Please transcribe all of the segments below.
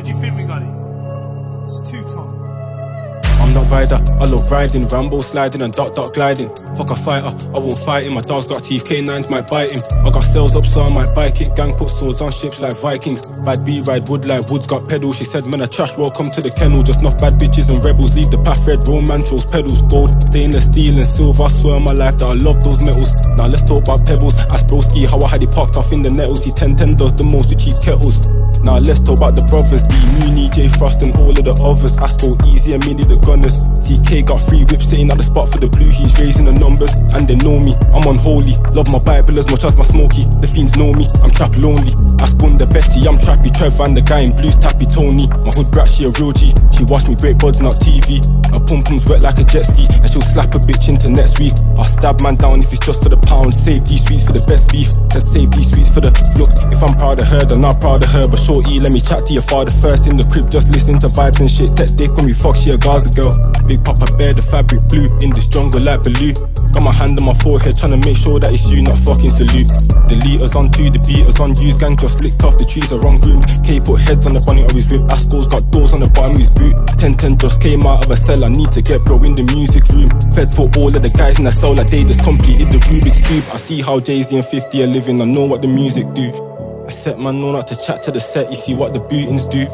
Where do you think we got it? It's two ton. Rider, I love riding, Rambo sliding and dot dot gliding. Fuck a fighter, I won't fight him. My dog's got teeth, K9s might bite him. I got sales up, so I might bike it. Gang put swords on ships like Vikings. Bad B ride wood like woods got pedals. She said, Man, a trash, welcome to the kennel. Just enough bad bitches and rebels. Leave the path red, romance rolls pedals, gold, stainless steel and silver. I swear my life that I love those metals. Now let's talk about pebbles. Ask broski how I had it parked off in the nettles. He 10 10 does the most with cheap kettles. Now let's talk about the brothers, D Mooney, J Frost and all of the others. Asco Easy and Mini the Gunners. CK got free whips sitting at the spot for the blue, he's raising the numbers. And they know me, I'm unholy. Love my Bible as much as my smoky. The fiends know me, I'm TrappLonely. Aspun the Betty, I'm trappy. Trev and the guy in blues, tappy Tony. My hood brat, she a real G. She watch me break buds, not TV. Her pum pum's wet like a jet ski, and she'll slap a bitch into next week. I'll stab man down if it's just for the pound. Save these sweets for the best beef. Cause save these sweets for the look. If I'm proud of her, then I'm proud of her. But shorty, let me chat to your father first in the crib. Just listen to vibes and shit. Tech dick when we fuck, she a Gaza girl. Big Papa Bear, the fabric blue. In this jungle like Baloo. Got my hand on my forehead, trying to make sure that it's you, not fucking salute. The leaders on two, the beaters on use. Gang just licked off, the trees are wrong. K put heads on the bonnet of his whip. Asco's got doors on the bottom of his boot. 1010 just came out of a cell, I need to get bro in the music room. Feds for all of the guys in the cell like they just completed the Rubik's Cube. I see how Jay Z and 50 are living, I know what the music do. I set my know not to chat to the set, you see what the bootings do.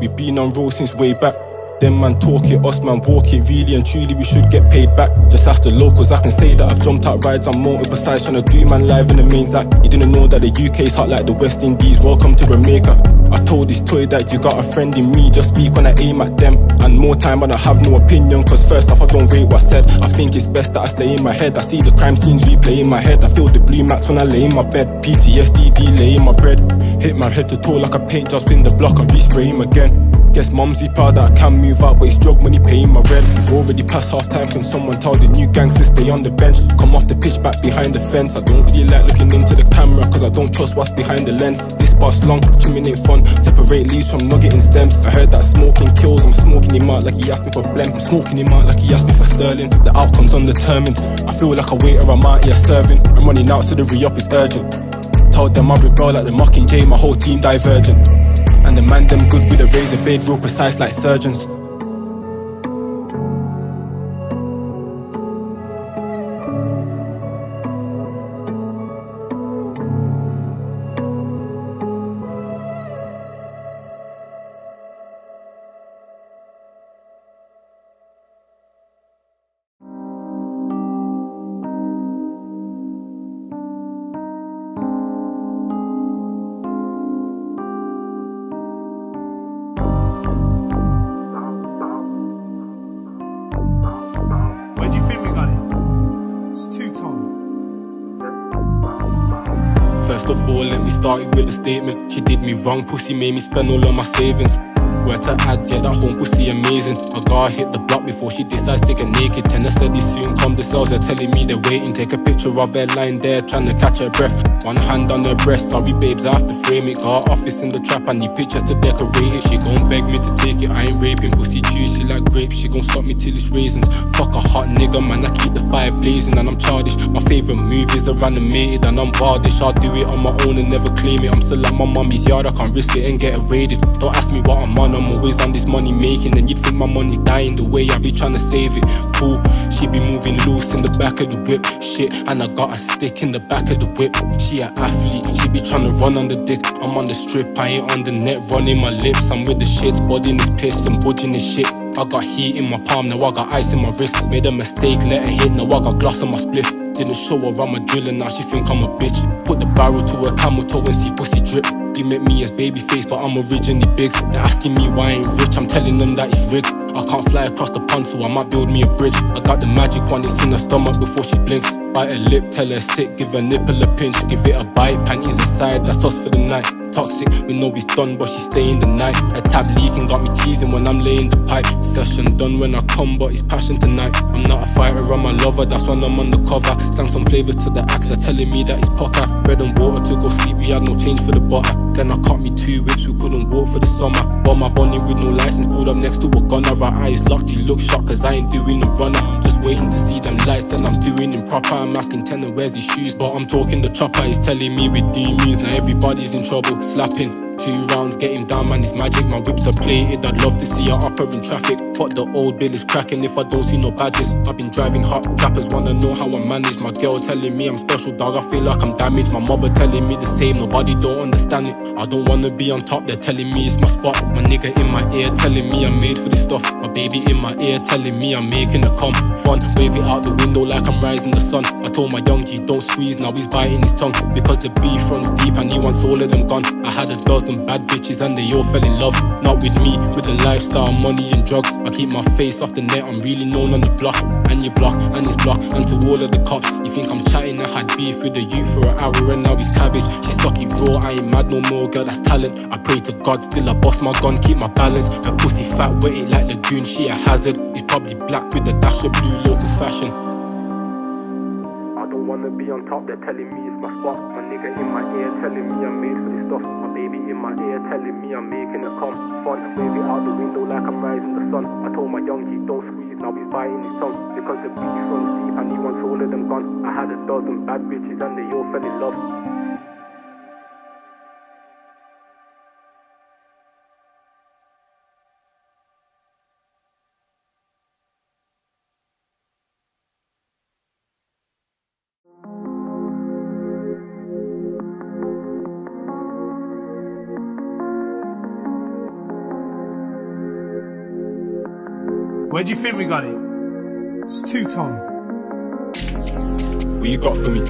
We been on roll since way back. Them man talk it, us man walk it. Really and truly, we should get paid back. Just ask the locals, I can say that I've jumped out rides on motor. Besides trying to do man live in the main act. You didn't know that the UK's hot like the West Indies. Welcome to Jamaica. I told this toy that you got a friend in me. Just speak when I aim at them. And more time, and I have no opinion. Cause first off, I don't rate what's said. I think it's best that I stay in my head. I see the crime scenes replay in my head. I feel the blue mats when I lay in my bed. PTSD delay in my bread. Hit my head to toe like a paint, job. spin the block and respray him again. Guess mumsy's proud that I can move out, but he's drug money paying my rent. We've already passed half time, can someone tell the new gangsters stay on the bench? Come off the pitch back behind the fence. I don't really like looking into the camera, cause I don't trust what's behind the lens. This bus long, trimming ain't fun. Separate leaves from nugget and stems. I heard that smoking kills, I'm smoking him out like he asked me for blem. I'm smoking him out like he asked me for sterling. The outcome's undetermined. I feel like a waiter, I'm out here serving. I'm running out, so the re up is urgent. Told them I rebel like the Mockingjay, my whole team divergent. And the man them good with a razor blade, real precise like surgeons. First of all, let me start it with a statement. She did me wrong, pussy made me spend all of my savings. Where to add, yeah, that home pussy amazing. I gotta hit the block before she decides to get naked. Tenna said he soon come, the cells are telling me they're waiting. Take a picture of her lying there, trying to catch her breath. One hand on her breast, sorry babes, I have to frame it. Got office in the trap, I need pictures to decorate it. She gon' beg me to take it, I ain't raping. Pussy juicy like grapes, she gon' suck me till it's raisins. Fuck a hot nigga, man, I keep the fire blazing and I'm childish. My favorite movies are animated and I'm bardish. I'll do it on my own and never claim it. I'm still at my mummy's yard, I can't risk it and get raided. Don't ask me what I'm on, I'm always on this money making. And you'd think my money's dying the way I be trying to save it. Cool, she be moving loose in the back of the whip. Shit, and I got a stick in the back of the whip. She an athlete, she be trying to run on the dick. I'm on the strip, I ain't on the net, running my lips. I'm with the shits, body in this piss and budging this shit. I got heat in my palm, now I got ice in my wrist. Made a mistake, let it hit, now I got glass on my spliff. Didn't show her I'm a driller, now she think I'm a bitch. Put the barrel to her camel toe and see pussy drip. You met me as babyface, but I'm originally big. They're asking me why I ain't rich, I'm telling them that it's rigged. I can't fly across the pond, so I might build me a bridge. I got the magic one, it's in her stomach before she blinks. Bite her lip, tell her sick, give her nipple a pinch, give it a bite. Panties aside, that's us for the night. Toxic, we know he's done, but she staying the night. A tap leaking, got me teasing when I'm laying the pipe. Session done when I come, but it's passion tonight. I'm not a fighter, I'm a lover, that's when I'm on the cover. Sang some flavors to the axe, they're telling me that it's poker. Bread and water to go sleep, we had no change for the butter. Then I caught me two whips, we couldn't walk for the summer. Bought my bunny with no license, pulled up next to a gunner. Eyes locked, he look shocked, cause I ain't doing the runner. Just waiting to lights, then I'm doing him proper. I'm asking Tenna where's his shoes, but I'm talking the chopper. He's telling me with D means now everybody's in trouble. Slapping, Two rounds, get him down, man, it's magic. My whips are plated, I'd love to see her upper in traffic. Fuck the old bill is cracking if I don't see no badges. I've been driving hot, trappers wanna know how I manage. My girl telling me I'm special, dog, I feel like I'm damaged. My mother telling me the same, nobody don't understand it. I don't wanna be on top, they're telling me it's my spot. My nigga in my ear telling me I'm made for this stuff. My baby in my ear telling me I'm making a come fun. Wave it out the window like I'm rising the sun. I told my young G don't squeeze, now he's biting his tongue. Because the beef runs deep and he wants all of them gone. I had a dozen bad bitches and they all fell in love. Not with me, with the lifestyle, money and drugs. I keep my face off the net, I'm really known on the block. And you block, and his block, and to all of the cops. You think I'm chatting, I had beef with the youth for an hour and now he's cabbage. She sucky raw, I ain't mad no more, girl, that's talent. I pray to God, still I boss my gun, keep my balance. Her pussy fat, wet it like lagoon, she a hazard. He's probably black with a dash of blue, local fashion. I don't wanna be on top, they're telling me it's my spot. My nigga in my ear telling me I'm made for this stuff. My ear telling me I'm making come fun. Wave it out the window like I'm rising the sun. I told my young he don't squeeze, now he's biting his tongue. Because the beef runs deep and he wants all of them gone. I had a dozen bad bitches and they all fell in love. Where do you think we got it? It's two ton. What you got for me?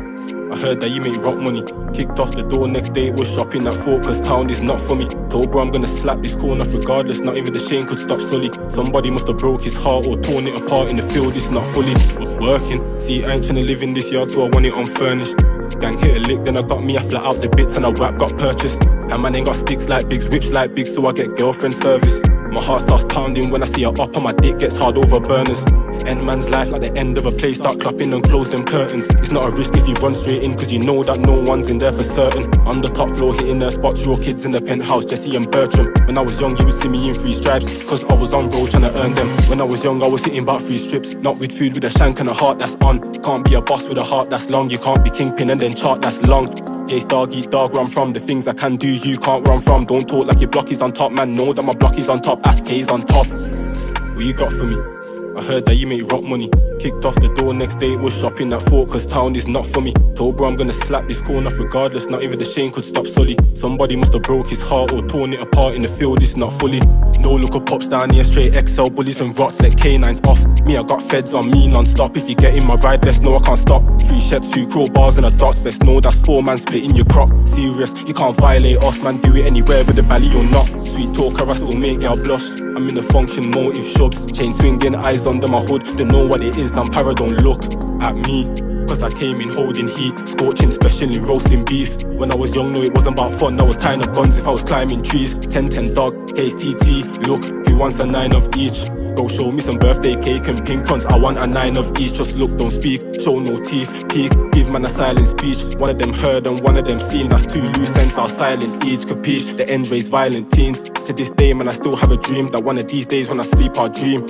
I heard that you make rock money. Kicked off the door next day, was shopping at Fort, cause town is not for me. Told bro I'm gonna slap this corner off regardless, not even the shame could stop Sully. Somebody must have broke his heart or torn it apart in the field, it's not fully working. See, I ain't trying to live in this yard, so I want it unfurnished. Gang hit a lick, then I got me, I flat out the bits and a wrap got purchased. And man ain't got sticks like bigs, whips like bigs, so I get girlfriend service. My heart starts pounding when I see her up and my dick gets hard over burners. End man's life like the end of a play, start clapping and close them curtains. It's not a risk if you run straight in, cause you know that no one's in there for certain. On the top floor, hitting their spots, your kids in the penthouse, Jesse and Bertram. When I was young, you would see me in three stripes, cause I was on road trying to earn them. When I was young, I was hitting about three strips, not with food, with a shank and a heart that's on. Can't be a boss with a heart that's long, you can't be kingpin and then chart that's long. Gaze dog eat dog where I'm from. The things I can do, you can't run from. Don't talk like your block is on top, man. Know that my block is on top. Ask K's on top. What you got for me? Heard that you make rock money. Kicked off the door next day, was shopping at Fort, cause town is not for me. Told bro I'm gonna slap this corner off regardless, not even the shame could stop Sully. Somebody must have broke his heart or torn it apart in the field, it's not fully. No of pops down here, straight XL bullies and rots, let K9s off. Me, I got feds on me non stop. If you get in my ride, best know I can't stop. Three sheds, two crowbars and a dots, best know that's four man splitting your crop. Serious, you can't violate us, man, do it anywhere with the belly or not. Sweet talker, I still make y'all blush. I'm in the function motive shubs, chain swinging, eyes under my hood. They know what it is, I'm para, don't look at me. Cause I came in holding heat, scorching, especially roasting beef. When I was young, no, it wasn't about fun. I was tying up guns if I was climbing trees. 10 10 dog, HTT, look, who wants a nine of each? Go show me some birthday cake and pink crunch. I want a nine of each. Just look, don't speak. Show no teeth. Peek, give man a silent speech. One of them heard and one of them seen. That's two loose ends are silent each. Capiche? The end raise violent teens. To this day, man, I still have a dream that one of these days when I sleep, I'll dream.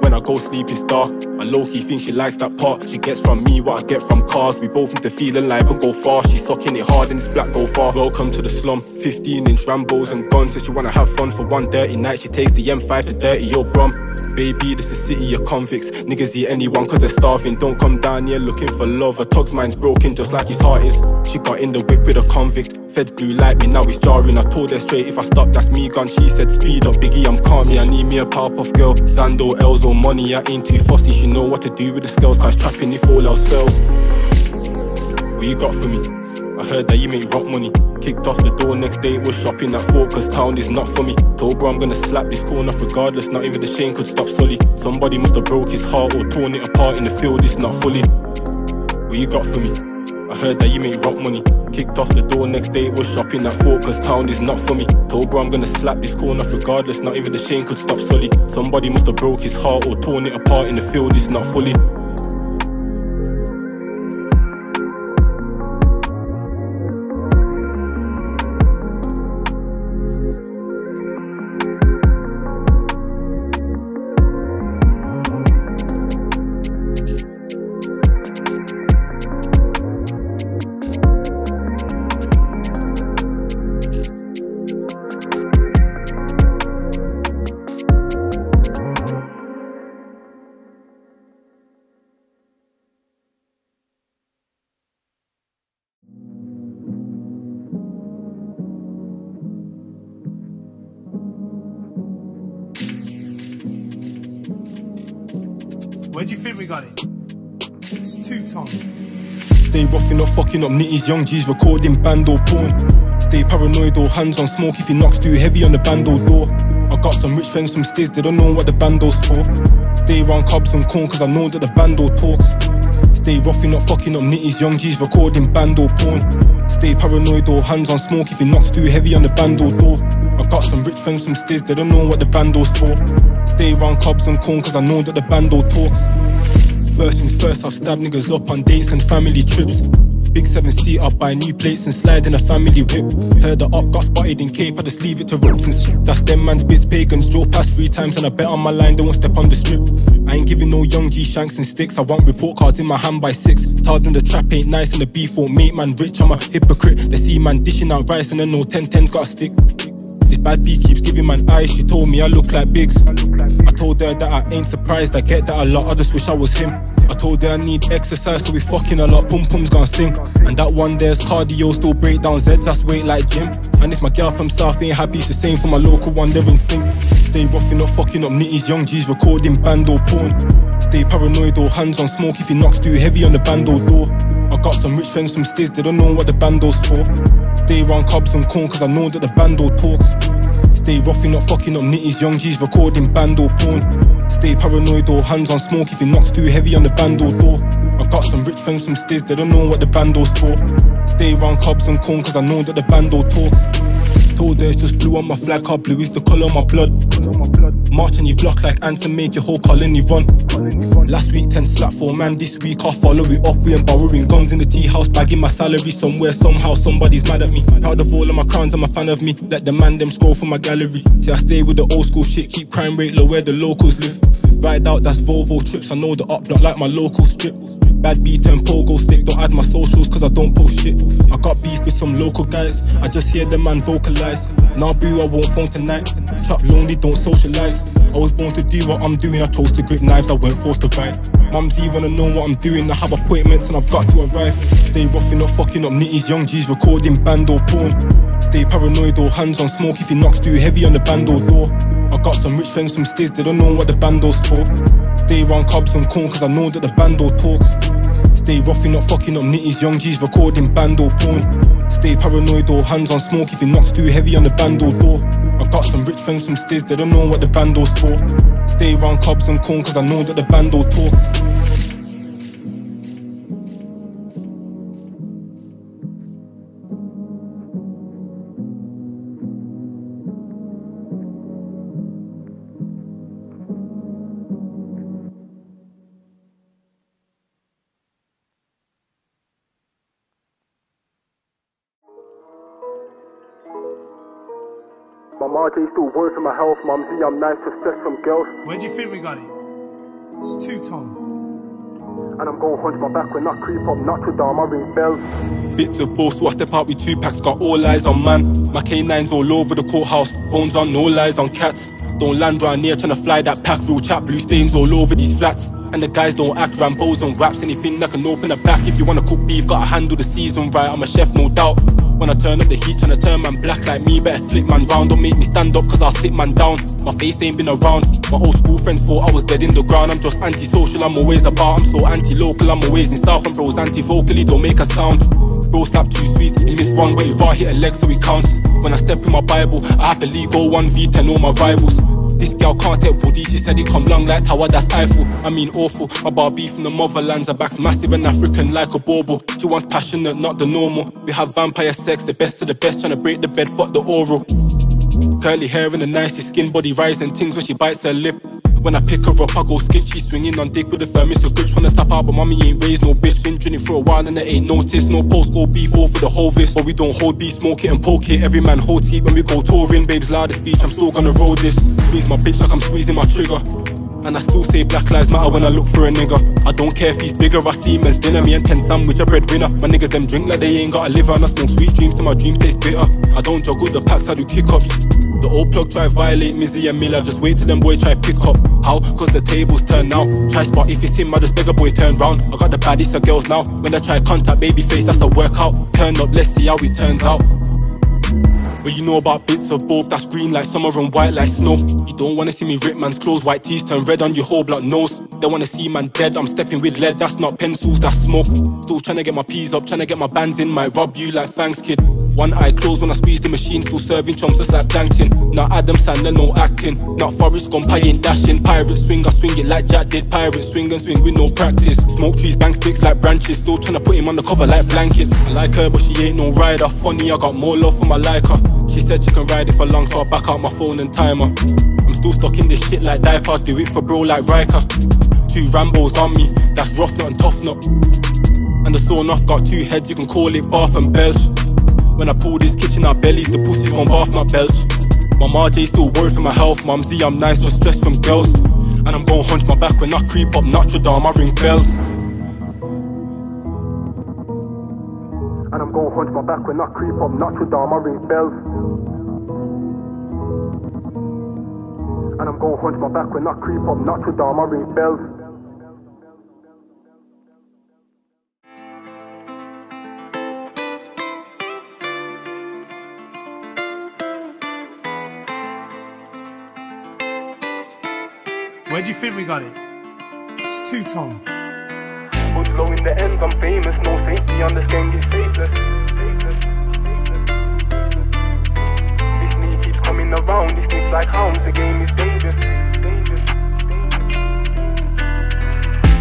When I go sleep, it's dark. I low key think she likes that part. She gets from me what I get from cars. We both need to feel alive and go far. She's sucking it hard in this black go far. Welcome to the slum. 15 inch Rambos and guns. Says she wanna have fun for one dirty night. She takes the M5 to dirty your brum. Baby, this is city of convicts. Niggas eat anyone cause they're starving. Don't come down here looking for love. A tug's mind's broken just like his heart is. She got in the whip with a convict. Feds blue like me, now he's jarring. I told her straight if I stop, that's me gone. She said speed up, Biggie, I'm calm. Yeah, I need me a pop off girl. Zando, Elzo, money. I ain't too fussy. She know what to do with the scales, cause trapping if all else fails. What you got for me? I heard that you make rock money. Kicked off the door next day, was shopping at Fort, cause town is not for me. Told bro I'm gonna slap this corner regardless, not even the shame could stop Sully. Somebody must have broke his heart or torn it apart in the field, it's not fully. What you got for me? I heard that you make rock money. Kicked off the door next day, was shopping at Fort, cause town is not for me. Told bro I'm gonna slap this corner regardless, not even the shame could stop Sully. Somebody must have broke his heart or torn it apart in the field, it's not fully. Fucking up nitties, young G's recording bando porn. Stay paranoid or hands on smoke if he knocks too heavy on the bando door. I got some rich friends from states, they don't know what the bando's for. Stay round cubs and corn cause I know that the bando talks. Stay roughing up, fucking up nitties, young G's recording bando porn. Stay paranoid or hands on smoke if he knocks too heavy on the bando door. I got some rich friends from states, they don't know what the bando's for. Stay round cubs and corn cause I know that the bando talks. First things first, I'll stab niggas up on dates and family trips. Big 7 seat, I'll buy new plates and slide in a family whip. Heard the up got spotted in Cape, I just leave it to ropes and. That's them man's bits, pagans. Drove past three times and I bet on my line, they won't step on the strip. I ain't giving no young G shanks and sticks. I want report cards in my hand by six. Told them the trap ain't nice and the beef won't make man rich. I'm a hypocrite. They see man dishing out rice and then no 10 10's got a stick. This bad B keeps giving man eyes. She told me I look like Biggs. I told her that I ain't surprised. I get that a lot. I just wish I was him. I told her I need exercise, so we fucking a lot. Pum pum's gonna sing. And that one there's cardio, still break down Zeds. That's weight like gym. And if my girl from South ain't happy, it's the same for my local one. They're in sync. Stay roughing up, fucking up nitties. Young G's recording bando porn. Stay paranoid or hands on smoke if he knocks too heavy on the bando door. I got some rich friends from states, they don't know what the bando's for. Stay round cubs and corn cause I know that the bando talks. Stay roughing up, fucking up nitties, young G's recording bando porn. Stay paranoid or hands on smoke if he knocks too heavy on the bando door. I got some rich friends from states, they don't know what the bando's for. Stay round cubs and corn cause I know that the bando talks. Told her it's just blue on my flag, car blue is the colour of my blood. March on your block like ants and make your whole colony run. Last week 10 slap for man, this week I follow it up. We ain't borrowing guns in the tea house, bagging my salary somewhere. Somehow somebody's mad at me. Proud of all of my crowns, I'm a fan of me. Let the man them scroll for my gallery. See, I stay with the old school shit, keep crime rate low where the locals live. Ride out, that's Volvo trips. I know the up, don't like my local strip. Bad beat and pogo stick, don't add my socials cause I don't post shit. I got beef with some local guys, I just hear the man vocalize. Nah, boo, I won't phone tonight. TrappLonely, don't socialize. I was born to do what I'm doing, I chose to grip knives, I weren't forced to fight. Mumsy wanna know what I'm doing, I have appointments and I've got to arrive. Stay roughing up, fucking up nitties, young G's recording band bando porn. Stay paranoid or hands on smoke if he knocks too heavy on the band bando door. I got some rich friends from states, they don't know what the bando's for. Stay round cubs and corn cause I know that the bando talks. Stay roughing up, fucking up nitties, young G's recording bando porn. Stay paranoid or hands on smoke if he knocks too heavy on the bando door. I got some rich friends from states, they don't know what the bando's for. Stay round clubs and corn cause I know that the bando talks. My Marjay still worried for my health, mumsy. I'm nice to stress some girls. Where do you think we got it? It's two tone. And I'm going hunch my back when I creep up Notre Dame, I ring bells. Bits of both, so I step out with two packs, got all eyes on man. My K9s all over the courthouse, phones on, no lies on cats. Don't land round near trying to fly that pack, real chat, blue stains all over these flats. And the guys don't act rambos and raps, anything that can open a back. If you wanna cook beef, gotta handle the season right. I'm a chef, no doubt. When I turn up the heat, tryna turn man black like me, better flip man round. Don't make me stand up, cause I'll sit man down. My face ain't been around. My old school friends thought I was dead in the ground. I'm just antisocial, I'm always about. I'm so anti-local, I'm always in south. And bros anti-vocally, don't make a sound. Bro slap two sweets in this one but way, raw hit a leg so he counts. When I step in my Bible, I happily go 1v10 all my rivals. This girl can't take body, she said it come long like tower, that's Eiffel. I mean awful, my Barbie from the motherlands, her back's massive and African like a bobo. She wants passionate, not the normal. We have vampire sex, the best of the best, trying to break the bed, fuck the oral. Curly hair and the nicest skin, body rising things when she bites her lip. When I pick her up, I go sketchy, swinging on dick with the firm. It's a grip the top out, but mommy ain't raised no bitch. Been drinking for a while and there ain't notice. No post go beef for the whole this. But we don't hold beef, smoke it and poke it. Every man heat when we go touring. Babes loudest speech, I'm still gonna roll this. Squeeze my bitch like I'm squeezing my trigger. And I still say black lives matter when I look for a nigga. I don't care if he's bigger, I see him as dinner. Me and 10 sandwich, a breadwinner. My niggas them drink like they ain't got a liver. And I smoke sweet dreams, so my dreams taste bitter. I don't juggle the packs, I do kick ups. The old plug try violate me, Mizzy and Miller, just wait till them boy try pick up. How? Cause the tables turn now. Try spot if it's him, I just beg a boy turn round. I got the baddest of girls now. When I try contact baby face, that's a workout. Turn up, let's see how it turns out. But you know about bits of both, that's green like summer and white like snow. You don't wanna see me rip man's clothes, white teeth turn red on your whole block nose. They wanna see man dead. I'm stepping with lead, that's not pencils, that's smoke. Still trying to get my peas up, trying to get my bands in. Might rob you like thanks, kid. One eye closed when I squeeze the machine, still serving chums just like Plankton. Not Adam Sandler, no acting. Not Forrest I ain't dashing. Pirate swing, I swing it like Jack did. Pirate swing and swing with no practice. Smoke trees, bang sticks like branches. Still trying to put him on the cover like blankets. I like her, but she ain't no rider. Funny, I got more love for my liker. She said she can ride it for long, so I back out my phone and timer. I'm still stuck in this shit like diaper. Do it for bro like Riker. Two Rambos on me, that's rough nut and tough nut. And the sawn off got two heads, you can call it bath and belch. When I pull this kitchen out bellies, the pussy's gon' bath, not belch. My RJ still worried for my health, mumsy, I'm nice, just stressed from girls. And I'm gon' hunch my back when I creep up Notre Dame, I ring bells. And I'm gon' hunch my back when I creep up Notre Dame, I ring bells. And I'm gon' hunch my back when I creep up Notre Dame, I ring bells. Where do you think we got it? It's two tone. Hood low in the ends, I'm famous, no safety on this gang, it's faceless. faceless, faceless. This knee keeps coming around, this sneaks like hounds, the game is dangerous. dangerous,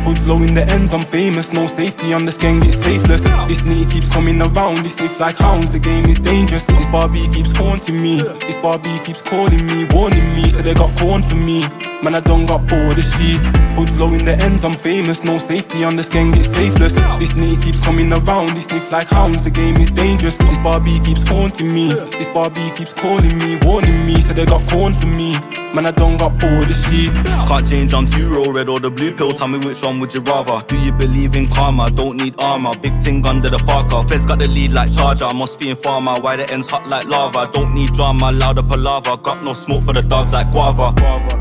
dangerous. Low in the ends, I'm famous, no safety on the gang, it's faithless. This knee keeps coming around, this sniff like hounds, the game is dangerous. This Barbie keeps haunting me, this Barbie keeps calling me, warning me, so they got corn for me. Man, I done got bored of shit. Hoods low in the ends, I'm famous, no safety on this gang, it's safeless. This knee keeps coming around, this sniff like hounds, the game is dangerous. This Barbie keeps haunting me, this Barbie keeps calling me, warning me, so they got corn for me. Man, I done got bored of shit. Can't change, I'm two roll red or the blue pill. Tell me which one would you rather? Do you believe in karma? Don't need armor. Big ting under the parker. Feds got the lead like charger. I must be in farmer. Why the ends hot like lava? Don't need drama, louder palaver. Got no smoke for the dogs like guava.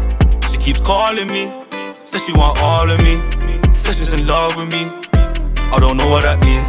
She keeps calling me, says she want all of me. Says she's in love with me. I don't know what that means.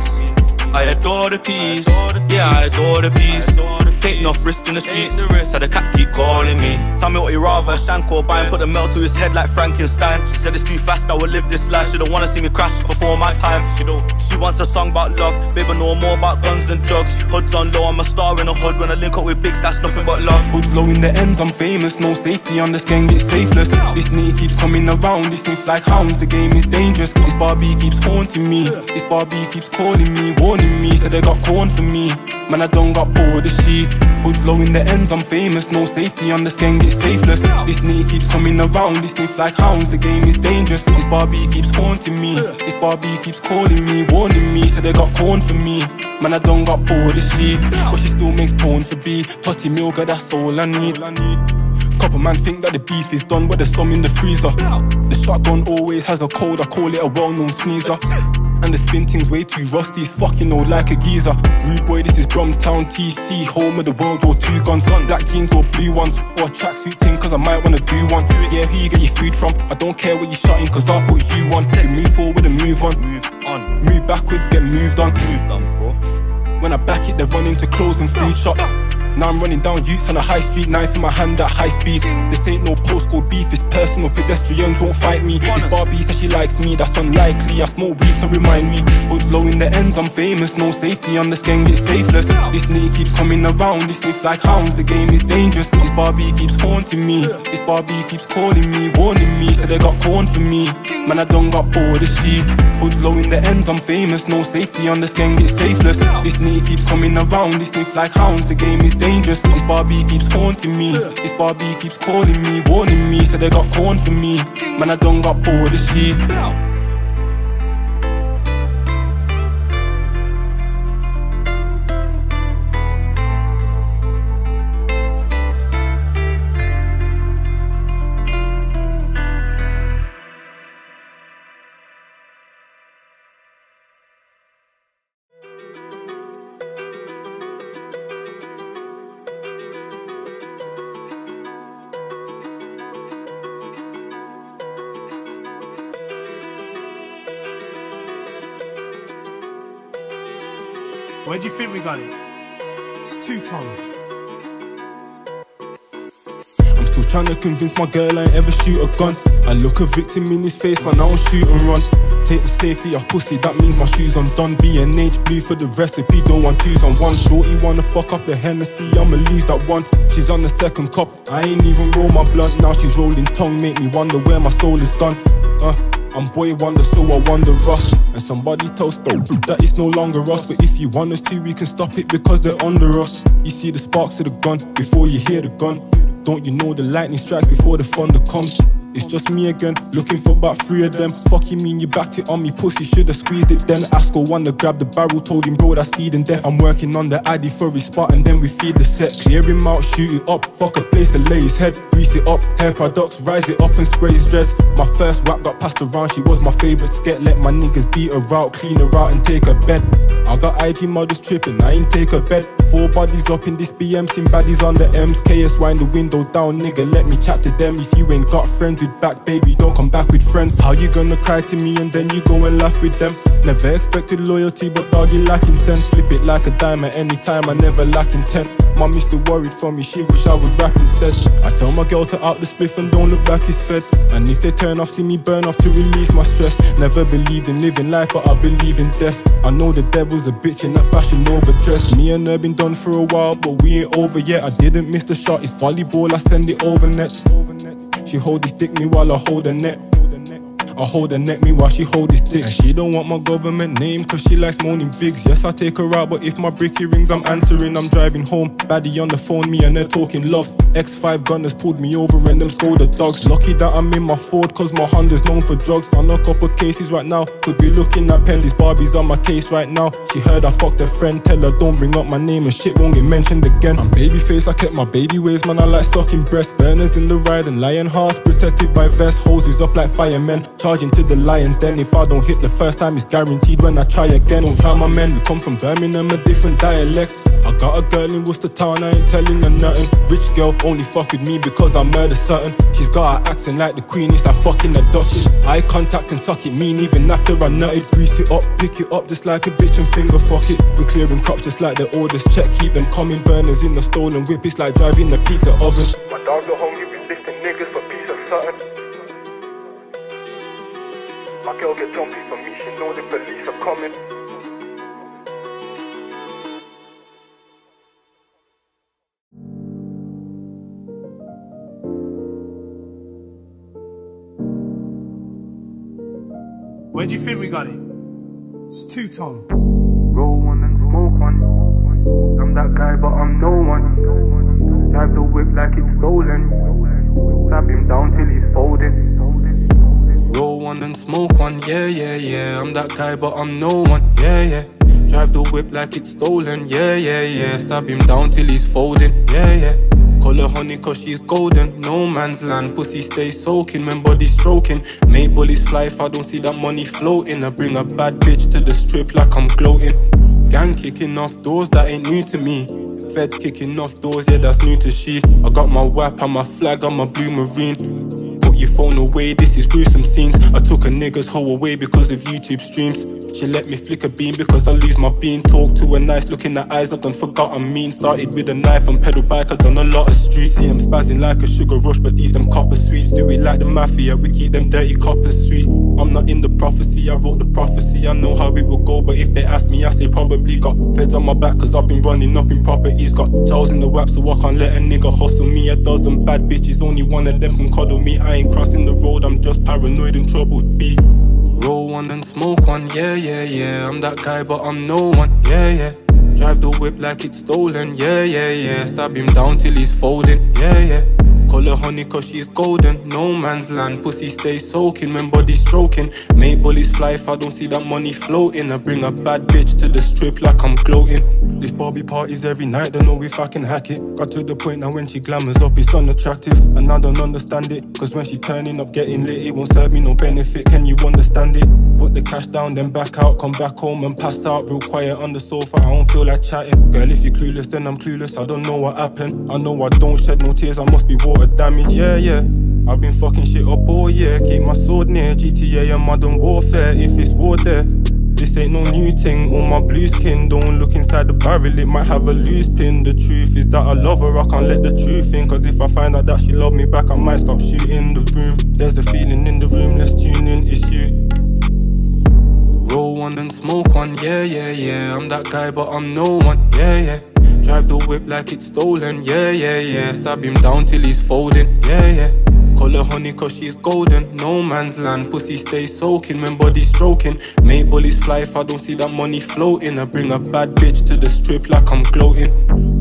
I adore the peace, yeah, I adore the peace. Take enough risk in the streets, The risk. so the cats keep calling me. Tell me what you rather, shank or bind, put the metal to his head like Frankenstein. She said it's too fast, I will live this life. She don't wanna see me crash before my time. She don't. She wants a song about love, baby, know more about guns than drugs. Hoods on low, I'm a star in the hood. When I link up with bigs, that's nothing but love. Hoods low in the ends, I'm famous, no safety on this gang, it's safeless. This knee keeps coming around, this sniff like hounds, the game is dangerous. This Barbie keeps haunting me, this Barbie keeps calling me, warning me, so they got corn for me. Man, I done got bored of shit. Hoods low in the ends, I'm famous, no safety on this gang, it's faithless. This knee keeps coming around, this sniff like hounds, the game is dangerous. This Barbie keeps haunting me, this Barbie keeps calling me, warning me, so they got corn for me. Man, I done got bored of shit, but she still makes porn for B. Totty Milga, that's all I need. Couple man think that the beef is done, but there's some in the freezer. The shotgun always has a cold, I call it a well-known sneezer. And the spin thing's way too rusty, it's fucking old like a geezer. Rude boy, this is Brumtown TC, home of the World War Two guns. Black jeans or blue ones, or a tracksuit thing, cause I might wanna do one. Yeah, who you get your food from? I don't care where you're shotting, cause I'll put you on. You move forward and move on. Move on, Move backwards, get moved on. moved on, bro. When I back it, they run into clothes and food shops. Now I'm running down Utes on a high street, knife in my hand at high speed. This ain't no postcode beef, it's personal. Pedestrians won't fight me. This Barbie says she likes me, that's unlikely. I smoke weed to remind me. Hoods low in the ends, I'm famous. No safety on this gang, it's faithless. This knee keeps coming around, this sniff like hounds. The game is dangerous. This Barbie keeps haunting me. This Barbie keeps calling me, warning me. So they got corn for me. Man, I done got bored of sheep. Hoods low in the ends, I'm famous. No safety on this gang, it's faithless. This knee keeps coming around, this sniff like hounds. The game is dangerous. This Barbie keeps haunting me. This Barbie keeps calling me, warning me. So they got corn for me. Man, I done got bored of shit. Where do you think we got it? It's two tone. I'm still Trying to convince my girl I ain't ever shoot a gun. I look a victim in his face, man, I don't shoot and run. Take the safety off pussy, that means my shoes undone. B&H blue for the recipe, don't want twos on one. Shorty wanna fuck off the Hennessy, I'ma lose that one. She's on the second cup, I ain't even roll my blunt. Now she's rolling tongue, make me wonder where my soul is gone. Uh, I'm boy wonder, so I wonder us. And somebody tells stop that it's no longer us. But if you want us to, we can stop it because they're under us. You see the sparks of the gun before you hear the gun. Don't you know the lightning strikes before the thunder comes? It's just me again, looking for about three of them. Fuck you mean you backed it on me, pussy should've squeezed it then. Asco one to grab the barrel, told him bro that's feeding death. I'm working on the ID for his spot and then we feed the set. Clear him out, shoot it up, fuck a place to lay his head. Grease it up, hair products, rise it up and spray his dreads. My first rap got passed around, she was my favorite sket. Let my niggas beat her out, clean her out and take her bed. I got IG models tripping, I ain't take her bed. Four bodies up in this BM, seen baddies on the M's. KS wind the window down, nigga. Let me chat to them. If you ain't got friends with back, baby, don't come back with friends. How you gonna cry to me and then you go and laugh with them? Never expected loyalty, but dog, you lacking sense. Flip it like a dime at any time, I never lack intent. Mommy still worried for me, she wish I would rap instead. I tell my girl to out the spliff and don't look back, it's fed. And if they turn off, see me burn off to release my stress. Never believed in living life, but I believe in death. I know the devil's a bitch in that fashion overdress. Me and her been done for a while, but we ain't over yet. I didn't miss the shot, it's volleyball, I send it over net. She hold his dick me while I hold the neck. I hold her neck me while she hold his dick. And she don't want my government name cause she likes moaning bigs. Yes, I take her out, but if my bricky rings, I'm answering, I'm driving home. Baddie on the phone, me and her talking love. X5 gunners pulled me over and them stole the dogs. Lucky that I'm in my Ford cause my Honda's known for drugs. On a couple cases right now, could be looking at Penley's Barbie's on my case right now. She heard I fucked a friend, tell her don't bring up my name and shit won't get mentioned again. I'm babyface, I kept my baby ways, man. I like sucking breast. Burners in the ride and lion hearts protected by vest. Hoses up like firemen, charging to the lions. Then if I don't hit the first time, it's guaranteed when I try again. Don't try my men, we come from Birmingham, a different dialect. I got a girl in Worcester town, I ain't telling her nothing. Rich girl only fuck with me because I murder certain. She's got her accent like the queen, it's like fucking the duchess. Eye contact and suck it mean even after I nutted. Grease it up, pick it up just like a bitch and finger fuck it. We're clearing crops just like the orders check, keep them coming. Burners in the stolen whip, it's like driving the pizza oven. My dogs are hungry, we lifting niggas for of something. My girl get jumpy for me, she know the police are coming. Where do you think we got it? It's two tone. Roll one and smoke one. I'm that guy, but I'm no one. Yeah, yeah, yeah. I'm that guy, but I'm no one, yeah, yeah. Drive the whip like it's stolen, yeah, yeah, yeah. Stab him down till he's folding, yeah, yeah. Call her honey cause she's golden. No man's land, pussy stay soaking when body stroking. Make bullies fly if I don't see that money floating. I bring a bad bitch to the strip like I'm gloating. Gang kicking off doors that ain't new to me. Feds kicking off doors, yeah, that's new to she. I got my WAP and my flag on my blue marine. Your phone away, this is gruesome scenes. I took a nigga's hoe away because of YouTube streams. She let me flick a beam because I lose my bean. Talk to her nice, look in the eyes, I done forgot I'm mean. Started with a knife and pedal bike, I done a lot of streets. See, I'm spazzing like a sugar rush, but these them copper sweets. Do we like the mafia? We keep them dirty coppers sweet. I'm not in the prophecy, I wrote the prophecy. I know how it will go, but if they ask me, I say probably got feds on my back, cause I've been running up in properties. Got Charles in the wrap, so I can't let a nigga hustle me. A dozen bad bitches, only one of them can cuddle me. I ain't crossing the road, I'm just paranoid and troubled. B. And smoke one, yeah, yeah, yeah. I'm that guy, but I'm no one, yeah, yeah. Drive the whip like it's stolen, yeah, yeah, yeah. Stab him down till he's folding, yeah, yeah. Call her honey cause she's golden. No man's land, pussy stay soaking when body stroking. Make bullies fly if I don't see that money floating. I bring a bad bitch to the strip like I'm gloating. This Barbie parties every night, don't know if I can hack it. Got to the point now when she glamours up, it's unattractive. And I don't understand it, cause when she turning up getting lit, it won't serve me no benefit. Can you understand it? Put the cash down, then back out, come back home and pass out real quiet on the sofa. I don't feel like chatting. Girl, if you're clueless, then I'm clueless. I don't know what happened. I know I don't shed no tears, I must be water damage, yeah, yeah. I've been fucking shit up all year. Keep my sword near GTA and modern warfare. If it's war there, this ain't no new thing, all my blue skin. Don't look inside the barrel, it might have a loose pin. The truth is that I love her, I can't let the truth in. Cause if I find out that she love me back, I might stop shooting the room. There's a feeling in the room, let's tune in, it's you. Roll one and smoke one, yeah, yeah, yeah. I'm that guy, but I'm no one, yeah, yeah. Drive the whip like it's stolen, yeah, yeah, yeah. Stab him down till he's folding, yeah, yeah. Call her honey cause she's golden, no man's land. Pussy stay soaking when body stroking. Make bullets fly if I don't see that money floating. I bring a bad bitch to the strip like I'm gloating.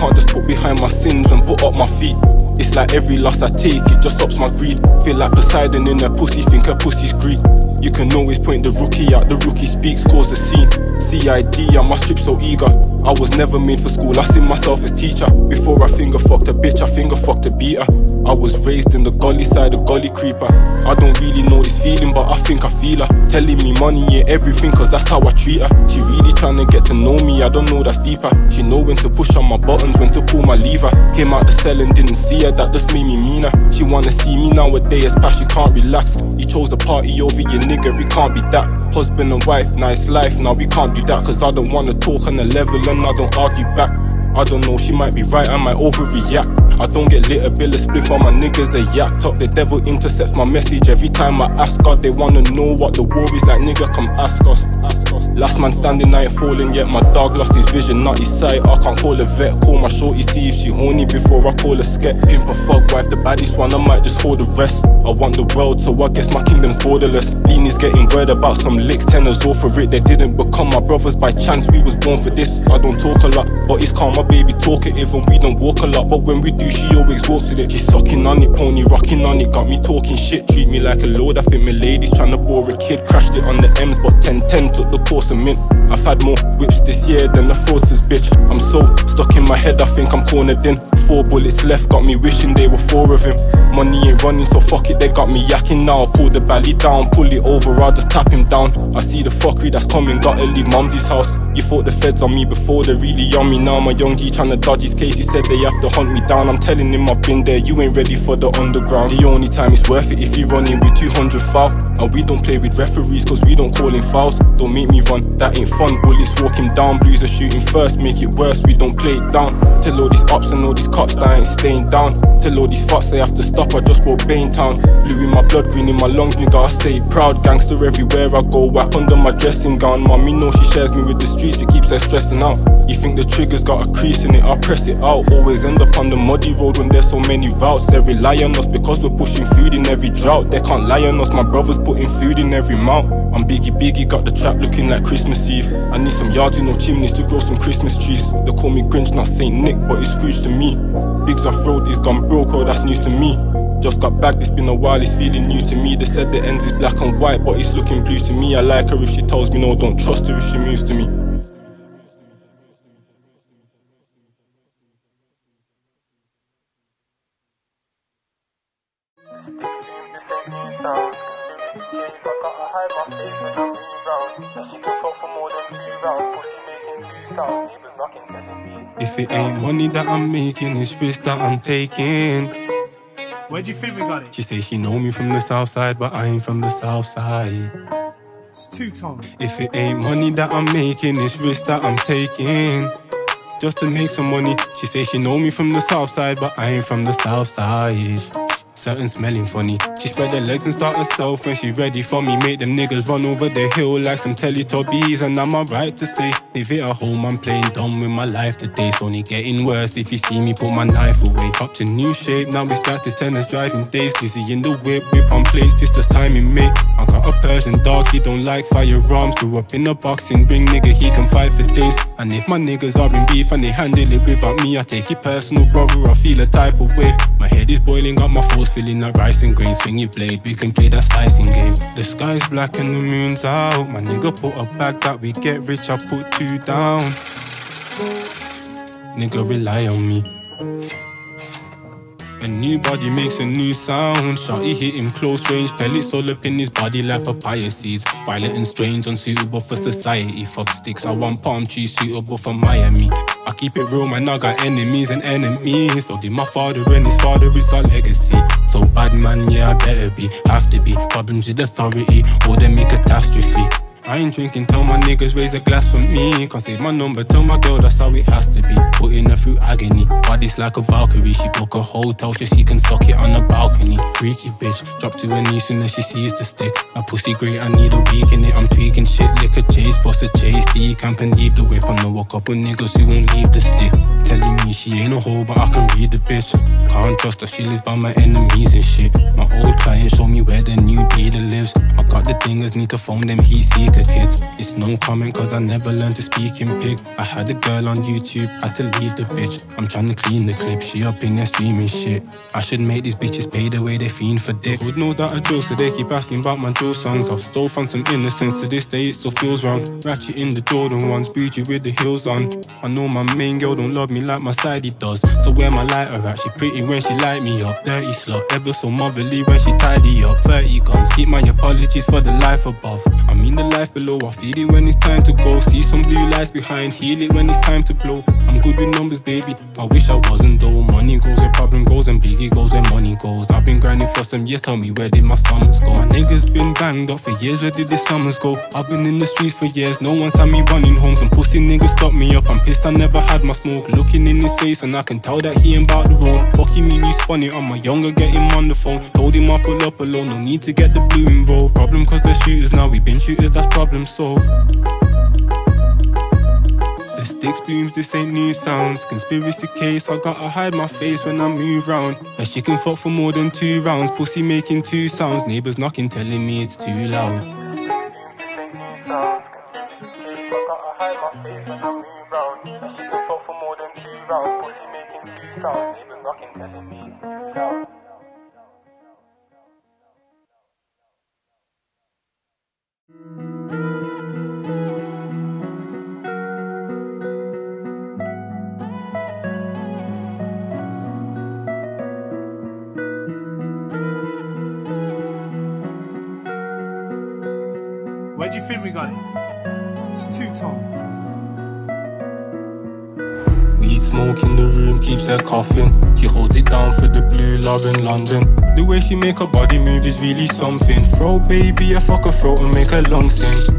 Can't just put behind my sins and put up my feet. It's like every loss I take, it just ups my greed. Feel like Poseidon in a pussy, think a pussy's greed. You can always point the rookie out, the rookie speaks, cause the scene. CID, I must strip so eager. I was never made for school, I see myself as teacher. Before I finger fucked a bitch, I finger fucked a beater. I was raised in the gully side, a gully creeper. I don't really know this feeling, but I think I feel her. Telling me money ain't everything, cause that's how I treat her. She really trying to get to know me, I don't know that's deeper. She know when to push on my buttons, when to pull my lever. Came out the cell and didn't see her, that just made me meaner. She wanna see me nowadays, past she can't relax. You chose the party over your nigga, it can't be that. Husband and wife, nice life, now we can't do that, cause I don't wanna talk on the level and I don't argue back. I don't know, she might be right, I might overreact. I don't get lit a bill of spliff while my niggas are yacked up. The devil intercepts my message every time I ask God. They wanna know what the war is like, nigga, come ask us. Ask us. Last man standing, I ain't falling yet. My dog lost his vision, not his sight. I can't call a vet, call my shorty, see if she horny before I call a sket. Pimp a fuck wife, the baddest one, I might just hold the rest. I want the world, so I guess my kingdom's borderless. Lean is getting word about some licks, Tenna's all for it. They didn't become my brothers by chance, we was born for this. I don't talk a lot, but it's calm, my baby talkative, and we don't walk a lot. But when we do, she always walks with it. She's sucking on it, pony rocking on it, got me talking shit. Treat me like a lord, I think my lady's trying to bore a kid. Crashed it on the M's, but 1010 took the course of mint. I've had more whips this year than the forces, bitch. I'm so stuck in my head, I think I'm cornered in. Four bullets left, got me wishing they were four of him. Money ain't running, so fuck it, they got me yakking now. Pull the belly down, pull it over, I'll just tap him down. I see the fuckery that's coming, gotta leave mumsy's house. You thought the feds on me before, they're really on me now. My young G tryna dodge his case, he said they have to hunt me down. I'm telling him I've been there, you ain't ready for the underground. The only time it's worth it if you run in with 200 foul. And we don't play with referees, cause we don't call in fouls. Don't make me run, that ain't fun. Bullets walking down, blues are shooting first, make it worse, we don't play it down. Tell all these ops and all these cops that I ain't staying down. Tell all these fucks they have to stop, I just bought Bain Town. Blue in my blood, green in my lungs, nigga, I it proud. Gangster everywhere I go, whack under my dressing gown. Mommy know she shares me with the streets, it keeps her stressing out. You think the trigger's got a crease in it, I press it out. Always end up on the muddy road when there's so many routes. They rely on us because we're pushing food in every drought. They can't lie on us, my brother's putting food in every mouth. I'm biggie biggie, got the trap looking like Christmas Eve. I need some yards with no chimneys to grow some Christmas trees. They call me Grinch, not Saint Nick, but it's Scrooge to me. Biggs off road, he's gone broke, oh that's news to me. Just got back, it's been a while, it's feeling new to me. They said the ends is black and white, but it's looking blue to me. I like her if she tells me no, don't trust her if she moves to me. Money that I'm making, it's risk that I'm taking. Where do you think we got it? She say she know me from the south side, but I ain't from the south side. It's two tone. If it ain't money that I'm making, it's risk that I'm taking. Just to make some money. She say she know me from the south side, but I ain't from the south side. Certain smelling funny. She spread her legs and start herself when she ready for me. Make them niggas run over the hill like some Teletubbies. And I'm alright to say, if it at home, I'm playing dumb with my life today. It's only getting worse if you see me put my knife away. Up to new shape, now it's back to tennis driving days. Busy in the whip, whip on plates, it's just time in mate. I got a Persian dog, he don't like firearms. Grew up in a boxing ring, nigga, he can fight for days. And if my niggas are in beef and they handle it without me, I take it personal, brother. I feel a type of way. My head is boiling, got my force feeling like rice and grains. Swing your blade, we can play that slicing game. The sky's black and the moon's out. My nigga put a bag that we get rich, I put two down. Nigga rely on me. A new body makes a new sound. Shotty hit him close range, pellets all up in his body like papaya seeds. Violent and strange, unsuitable for society. Fuck sticks, I want palm trees suitable for Miami. I keep it real, man, I got enemies and enemies. So did my father and his father, it's our legacy. So bad man, yeah, I better be, have to be. Problems with authority, or they make catastrophe. I ain't drinking, tell my niggas raise a glass for me. Can't save my number, tell my girl that's how it has to be. Putting her through agony, body's like a Valkyrie. She book a hotel so she can suck it on the balcony. Freaky bitch, drop to her knees soon as she sees the stick. My pussy great, I need a week in it. I'm tweaking shit, lick a chase, boss a chase, decamp and leave the whip. I know a couple niggas who won't leave the stick. Telling me she ain't a hoe, but I can read the bitch. Can't trust her, she lives by my enemies and shit. My old client showed me where the new dealer lives. I got the dingers, need to phone them heat It's no comment cause I never learned to speak in pig. I had a girl on YouTube, had to leave the bitch. I'm trying to clean the clip, she up in there streaming shit. I should make these bitches pay the way they fiend for dick. Who knows that I drill, so they keep asking about my drill songs. I've stole from some innocence, to this day it still feels wrong. Ratchet in the Jordan ones, bougie with the heels on. I know my main girl don't love me like my sidey does. So where my lighter at? She pretty when she light me up. Dirty slut, ever so motherly when she tidy up. 30 guns, keep my apologies for the life above. I mean the life below, I feel it when it's time to go. See some blue lights behind, heal it when it's time to blow. I'm good with numbers, baby. I wish I wasn't though. Money goes where problem goes, and biggie goes where money goes. I've been grinding for some years, tell me where did my summers go? My niggas been banged up for years, where did the summers go? I've been in the streets for years, no one's had me running home. Some pussy niggas stop me up, I'm pissed I never had my smoke. Looking in his face, and I can tell that he ain't about the road. Fuck you mean you spun it on my younger, get him on the phone. Told him I pull up alone, no need to get the blue involved. Problem cause they're shooters now, we been shooters, that's problem solved. The sticks blooms, this ain't new sounds. Conspiracy case, I gotta hide my face when I move round. She can fuck for more than two rounds. Pussy making two sounds. Neighbors knocking, telling me it's too loud. Think we got it? It's two tone. Weed smoke in the room keeps her coughing. She holds it down for the blue love in London. The way she make her body move is really something. Throw baby a fuck her throat and make her lungs sing.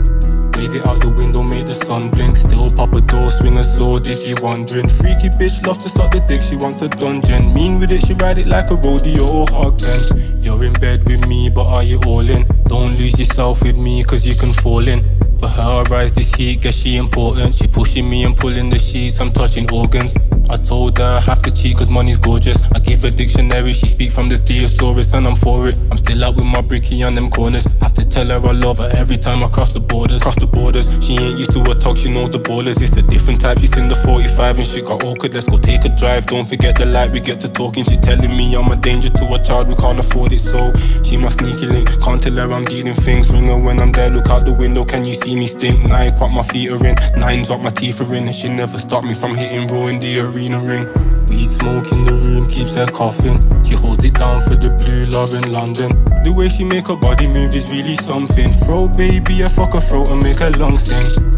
Wave it out the window, make the sun blink. Still pop a door, swing a sword if you wondering. Freaky bitch, love to suck the dick, she wants a dungeon. Mean with it, she ride it like a rodeo or hog pen. You're in bed with me, but are you all in? Don't lose yourself with me, cause you can fall in. For her, I rise this heat, guess she important. She pushing me and pulling the sheets, I'm touching organs. I told her I have to cheat cause money's gorgeous. I gave her dictionary, she speak from the thesaurus and I'm for it. I'm still out with my bricky on them corners. Have to tell her I love her every time I cross the borders. Cross the borders, she ain't used to a talk, she knows the ballers. It's a different type, she's in the 45 and shit got awkward. Let's go take a drive, don't forget the light, we get to talking. She telling me I'm a danger to a child, we can't afford it. So she my sneaky link, can't tell her I'm dealing things. Ring her when I'm there, look out the window, can you see me stink? Nine what my feet are in, nines what my teeth are in. And she never stopped me from hitting raw in the arena ring. Weed smoke in the room keeps her coughing. She holds it down for the blue love in London. The way she make her body move is really something. Throw baby a fuck her throat and make her lungs sing.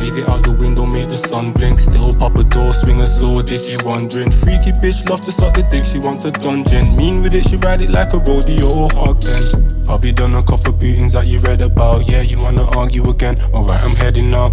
Wave it out the window, make the sun blink. Still pop a door, swing a sword if you wondering. Freaky bitch, love to suck the dick, she wants a dungeon. Mean with it, she ride it like a rodeo or hog pen. Probably done a couple beatings that you read about. Yeah, you wanna argue again? Alright, I'm heading up.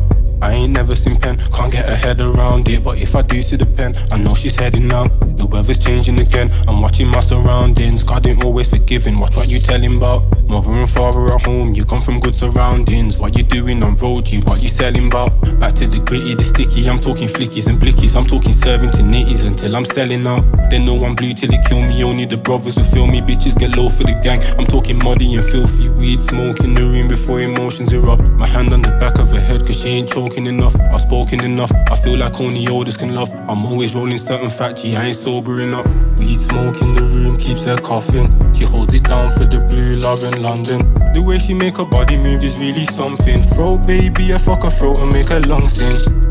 I ain't never seen pen, can't get her head around it. But if I do see the pen, I know she's heading out. The weather's changing again, I'm watching my surroundings. God ain't always forgiving, watch what you telling about. Mother and father at home, you come from good surroundings. What you doing on road, what you selling about? Back to the gritty, the sticky, I'm talking flickies and blickies. I'm talking serving to nitties until I'm selling out. Then no one blue till they kill me, only the brothers will feel me. Bitches get low for the gang, I'm talking muddy and filthy. Weed smoke in the room before emotions erupt. My hand on the back of her head, cause she ain't choking enough. I've spoken enough, I feel like only oldest can love. I'm always rolling certain fat, G, I ain't sobering up. Weed smoke in the room keeps her coughing. She holds it down for the blue love in London. The way she make her body move is really something. Throw baby, I fuck her throat and make her lungs sing.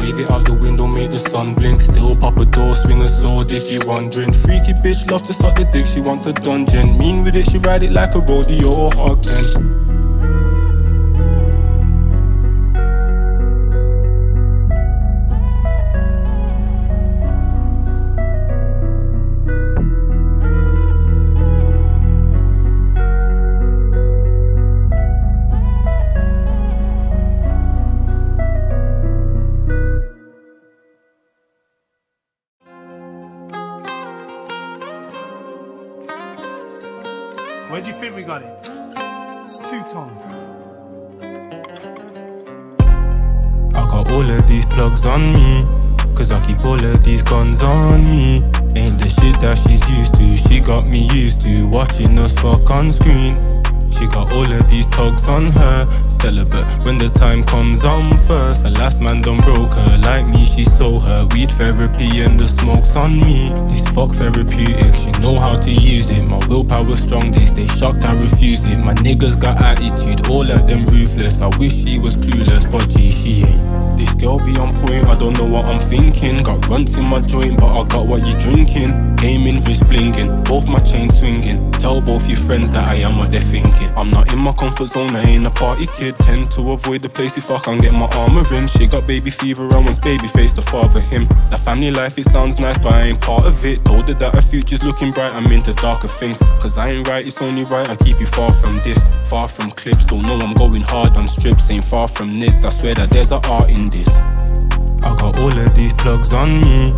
Wave it out the window, make the sun blink. Still pop a door, swing a sword if you wondering. Freaky bitch, love to suck the dick, she wants a dungeon. Mean with it, she ride it like a rodeo or hog then. Celibate when the time comes on first. The last man done broke her. Like me, she sold her. Weed therapy and the smoke's on me. This fuck therapeutic, she know how to use it. My willpower strong, they stay shocked, I refuse it. My niggas got attitude, all of them ruthless. I wish she was clueless, but gee, she ain't. This girl be on point, I don't know what I'm thinking. Got runs in my joint, but I got what you drinking. Came in wrist blinking, both my chains swinging. Tell both your friends that I am what they're thinking. I'm not in my comfort zone, I ain't a party kid. Tend to avoid the place if I can't get my armor in. She got baby fever, I wants baby face to father him. That family life, it sounds nice, but I ain't part of it. Told her that her future's looking bright, I'm into darker things. Cause I ain't right, it's only right, I keep you far from this. Far from clips, don't know I'm going hard on strips. Ain't far from nits, I swear that there's a art in this. I got all of these plugs on me.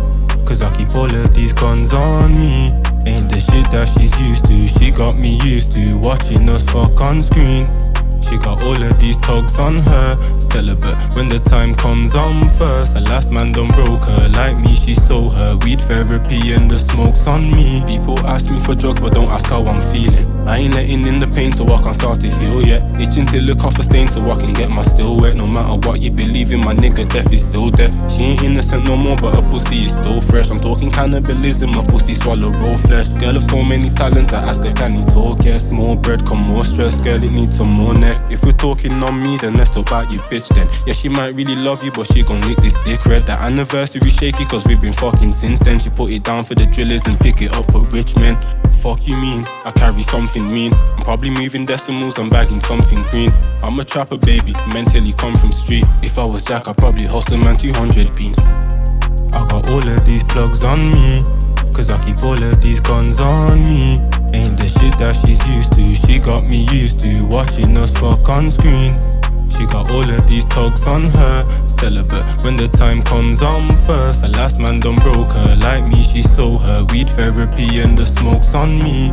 Cause I keep all of these guns on me. Ain't the shit that she's used to. She got me used to watching us fuck on screen. She got all of these tugs on her. Celibate when the time comes on first. The last man done broke her. Like me, she sold her. Weed therapy and the smoke's on me. People ask me for drugs, but don't ask how I'm feeling. I ain't letting in the pain so I can start to heal yet. Itching to look off a stain so I can get my still wet. No matter what you believe in, my nigga, death is still death. She ain't innocent no more, but her pussy is still fresh. I'm talking cannibalism, my pussy swallow raw flesh. Girl of so many talents, I ask her, can he talk? Yes, more bread, come more stress. Girl, it needs some more neck. Eh? If we're talking on me, then let's talk about you, bitch. Then, yeah, she might really love you, but she gon' lick this dick red. That anniversary shaky, cause we've been fucking since then. She put it down for the drillers and pick it up for rich men. Fuck you mean? I carry something mean. I'm probably moving decimals, I'm bagging something green. I'm a trapper, baby, mentally come from street. If I was Jack, I'd probably hustle man 200 beans. I got all of these plugs on me. Cause I keep all of these guns on me. Ain't the shit that she's used to. She got me used to watching us fuck on screen. She got all of these tugs on her. Celibate when the time comes on first. The last man done broke her. Like me, she sold her. Weed therapy and the smoke's on me.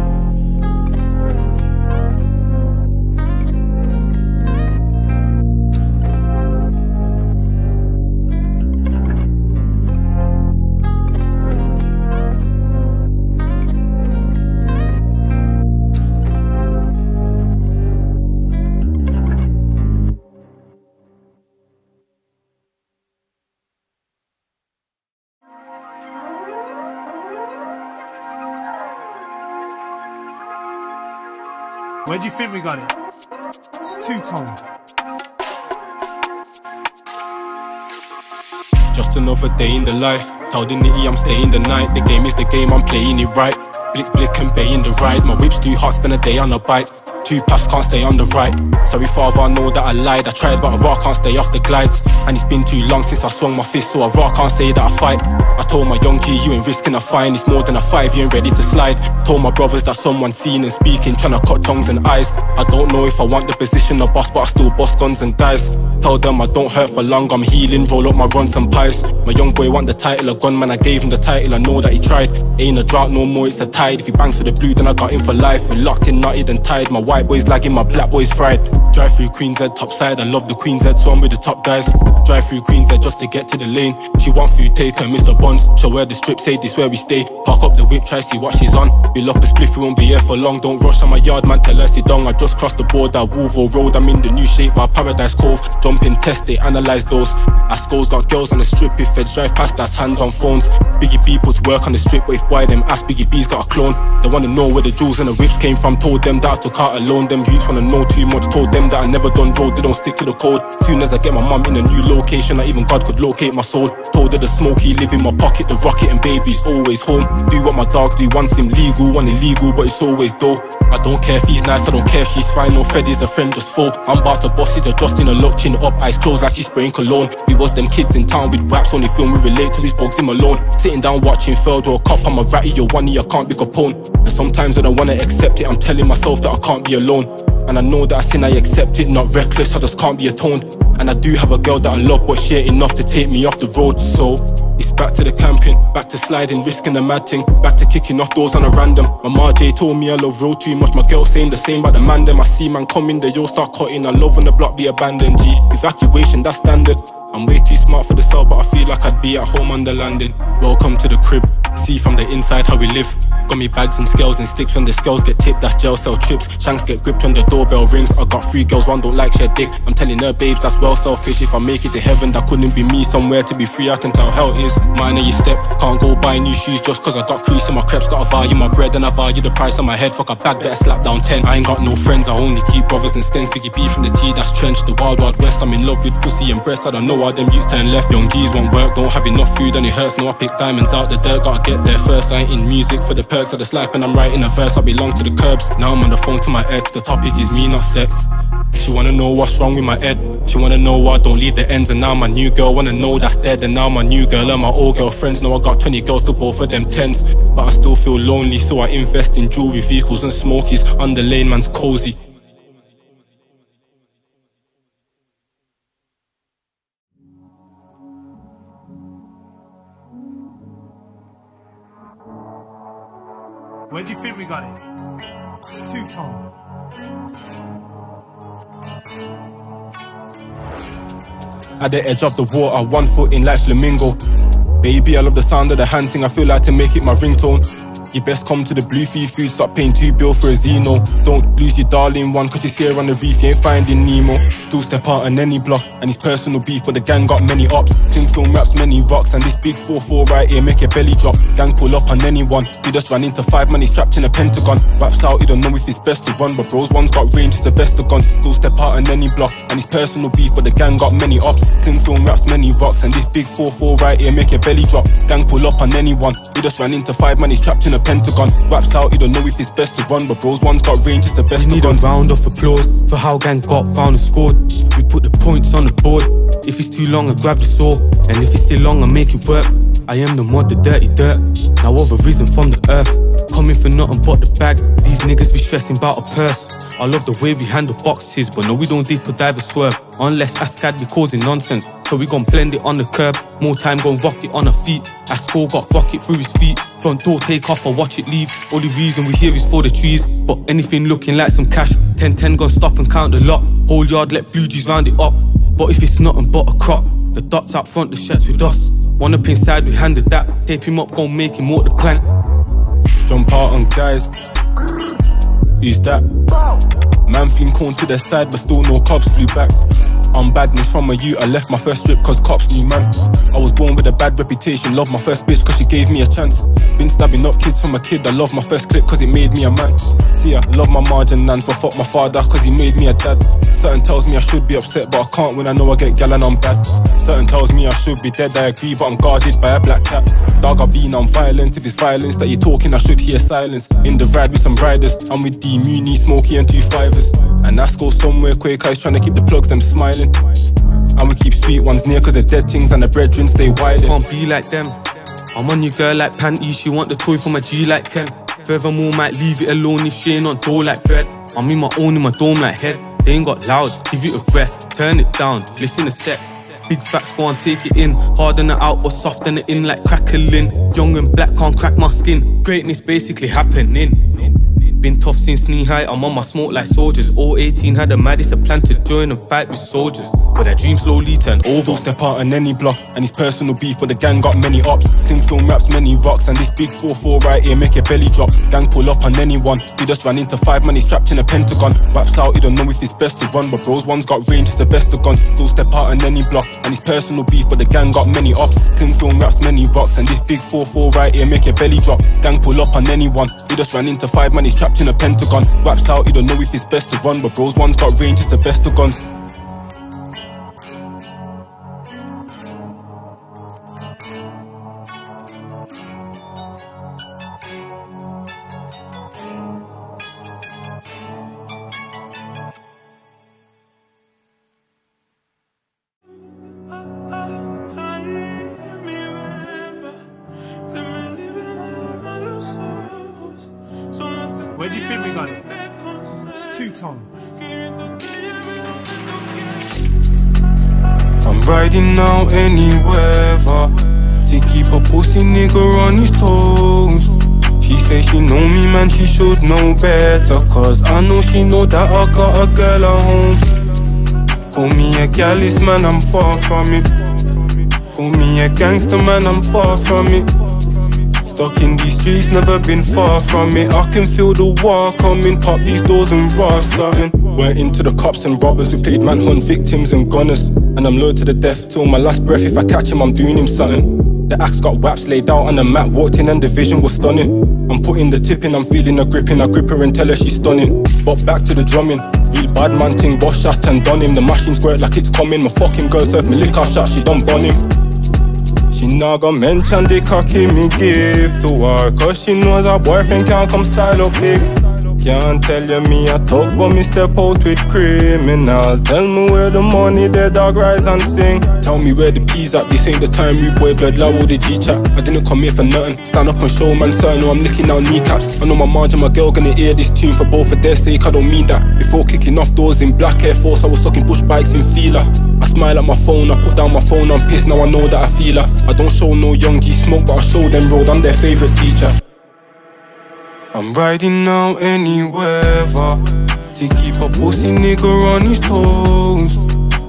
Where do you think we got it? It's two tone. Just another day in the life. Tell the nitty I'm staying the night. The game is the game, I'm playing it right. Blick, blick, and bay in the ride. My whip's too hot, spend a day on a bike. Two paths can't stay on the right. Sorry, father, I know that I lied. I tried, but I raw can't stay off the glides. And it's been too long since I swung my fist, so I raw can't say that I fight. I told my young you ain't risking a fine. It's more than a five, you ain't ready to slide. Told my brothers that someone seen and speaking, trying to cut tongues and eyes. I don't know if I want the position of boss, but I still boss guns and guys. Tell them I don't hurt for long, I'm healing, roll up my runs and pies. My young boy want the title of gunman, I gave him the title, I know that he tried. Ain't a drought no more, it's a tide. If he bangs for the blue, then I got him for life. We locked in, knotted and tied. My white boys lagging, my black boys fried. Drive through Queen's Head, top side, I love the Queen's Head, so I'm with the top guys. Drive through Queen's Head just to get to the lane. She want food, take her, Mr. Bonds. Show her the strip, say this where we stay. Park up the whip, try see what she's on. We lock a spliff, we won't be here for long. Don't rush on my yard, man, tell her sit down. I just crossed the border, Wolvo Road, I'm in the new shape by Paradise Cove. Jump in, test it, analyze those. Asco's got girls on the strip, if feds drive past, that's hands on phones. Biggie B puts work on the strip, if boy them ask Biggie B's got a clone. They wanna know where the jewels and the whips came from. Told them that I took out. Them youths wanna know too much. Told them that I never done road, they don't stick to the code. Soon as I get my mum in a new location, not even God could locate my soul. Told her the smoky live in my pocket, the rocket and baby's always home. Do what my dogs do, one seem legal, one illegal, but it's always dope. I don't care if he's nice, I don't care if she's fine. No Fred is a friend, just full. I'm about to boss it, adjusting a look, chin up, eyes closed like she's spraying cologne. We was them kids in town with raps, only film we relate to his bugs him alone. Sitting down watching Feld or a cop, I'm a ratty, you're one, I can't be Capone. And sometimes I don't wanna accept it, I'm telling myself that I can't be alone. And I know that I sin, I accept it, not reckless, I just can't be atoned. And I do have a girl that I love, but she ain't enough to take me off the road, so. It's back to the camping, back to sliding, risking the mad thing, back to kicking off doors on a random. My J told me I love road too much, my girl saying the same about the man them. I see man coming, they all start cutting. I love when the block be abandoned. G, evacuation, that's standard. I'm way too smart for the cell, but I feel like I'd be at home on the landing. Welcome to the crib, see from the inside how we live. Got me bags and scales and sticks when the scales get tipped, that's jail cell trips. Shanks get gripped when the doorbell rings. I got three girls, one don't like share dick. I'm telling her, babes, that's well selfish. If I make it to heaven, that couldn't be me. Somewhere to be free, I can tell hell is. Mine are your step, can't go buy new shoes just cause I got crease in my crepes. Got a value my bread and I value the price on my head. Fuck a bag, better slap down 10. I ain't got no friends, I only keep brothers and skins. Biggie B from the T, that's trench. The wild, wild west, I'm in love with pussy and breasts. I don't know why them youths turn left. Young G's won't work, don't have enough food and it hurts. No, I pick diamonds out the dirt, gotta get there first. I ain't in music for the perks of the life and I'm writing a verse, I belong to the curbs. Now I'm on the phone to my ex, the topic is me, not sex. She wanna know what's wrong with my head. She wanna know why I don't leave the ends. And now my new girl wanna know that's dead. And now my new girl and my old girlfriends know I got 20 girls to both of them tens. But I still feel lonely, so I invest in jewelry, vehicles, and smokies. Under lane man's cozy. Where do you think we got it? It's two tone. At the edge of the water, one foot in like flamingo. Baby, I love the sound of the hunting. I feel like to make it my ringtone. You best come to the blue fee food, stop paying two bill for a Zeno. Don't lose your darling one, cause she's here on the reef, you ain't finding Nemo. Still step out on any block, and his personal beef, for the gang got many ops. Cling film raps, many rocks, and this big 4-4 right here make your belly drop. Gang pull up on anyone, we just ran into five man, he's trapped in a pentagon. Raps out, he don't know if it's best to run, but bros one's got range, it's the best of guns. Still step out on any block, and his personal beef, for the gang got many ops. Cling film raps, many rocks, and this big 4-4 right here make your belly drop. Gang pull up on anyone, we just ran into five man, he's trapped in a pentagon. Raps out, he don't know if it's best to run, but bros one's got range, it's the best We need a round of applause for how gang got found and scored. We put the points on the board. If it's too long, I grab the saw. And if it's still long, I make it work. I am the mod, the dirty dirt. Now I've risen from the earth. Coming for nothing but the bag. These niggas be stressing about a purse. I love the way we handle boxes, but no, we don't deep or dive or swerve. Unless Ascad be causing nonsense. So we gon' blend it on the curb. More time gon' rock it on her feet. Asco got rocket through his feet. Front door take off or watch it leave. Only reason we here is for the trees. But anything looking like some cash. 10 10 gon' stop and count the lot. Whole yard let blue G's round it up. But if it's nothing but a crop, the dots out front, the shirts with us. One up inside, we handed that. Tape him up, gon' make him walk the plank. Jump out on guys. Who's that? Man fling corn to the side, but still no cops flew back. I'm badness from a I left my first strip cause cops knew man. I was born with a bad reputation, love my first bitch cause she gave me a chance. Been stabbing up kids from a kid, I love my first clip cause it made me a man. See, I love my margin nans, but fuck my father cause he made me a dad. Certain tells me I should be upset, but I can't when I know I get gal and I'm bad. Certain tells me I should be dead, I agree, but I'm guarded by a black cat. Dog, I be non-violent, if it's violence that you're talking, I should hear silence. In the ride with some riders, I'm with D, Muni, Smokey and two fivers. And that's go somewhere quick, I trying to keep the plugs, them smiling. And we keep sweet ones near cause the dead things and the brethren stay wild. Can't be like them. I'm on your girl like panties, she want the toy from a G like Ken. Furthermore, might leave it alone if she ain't on door like bread. I'm in my own in my dome like head. They ain't got loud, give you a rest, turn it down, listen a sec. Big facts, go on, take it in. Harden it out, but soften it in like crackling. Young and black, can't crack my skin. Greatness basically happening. Been tough since knee high, I'm on my smoke like soldiers. All 18 had a maddest a plan to join and fight with soldiers. But that dream slowly turned over. Step out on any block, and his personal beef for the gang got many ops. Cling film raps many rocks, and this big 4-4 right here make your belly drop. Gang pull up on anyone, he just ran into five money trapped in a pentagon. Raps out, he don't know if it's best to run, but bros one's got range, it's the best of guns. Don't step out on any block, and his personal beef for the gang got many ops. Cling film raps many rocks, and this big 4-4 right here make your belly drop. Gang pull up on anyone, he just ran into five money strapped in a pentagon. Raps out, he don't know if it's best to run, but bros one's got range, it's the best of guns. I know she know that I got a girl at home Call me a gallus man, I'm far from it Call me a gangster man, I'm far from it Stuck in these streets, never been far from it I can feel the war coming, pop these doors and raw something Went into the cops and robbers we played manhunt victims and gunners. And I'm loyal to the death till my last breath. If I catch him, I'm doing him something. The axe got whaps laid out on the mat, walked in and the vision was stunning. I'm putting the tip in, I'm feeling a gripping. I grip her and tell her she's stunning. But back to the drumming. Real bad man thing, boss shot and done him. The machine squirt like it's coming. My fucking girl served me liquor shot, she done bun him. She not gonna mention the cocky me give to her Cause she knows her boyfriend can't come style up pics Can't tell you me a talk but me step out with criminal. Tell me where the money the dog rise and sing. Tell me where the peas at, this ain't the time you boy blood low the G chat I didn't come here for nothing, stand up and show man certain know I'm licking out kneecaps. I know my margin, my girl gonna hear this tune for both of their sake, I don't mean that. Before kicking off doors in black Air Force I was sucking push bikes in Fila. I smile at my phone, I put down my phone, I'm pissed now I know that I feel her. I don't show no youngie smoke but I show them road, I'm their favourite teacher I'm riding out any weather To keep a pussy nigga on his toes.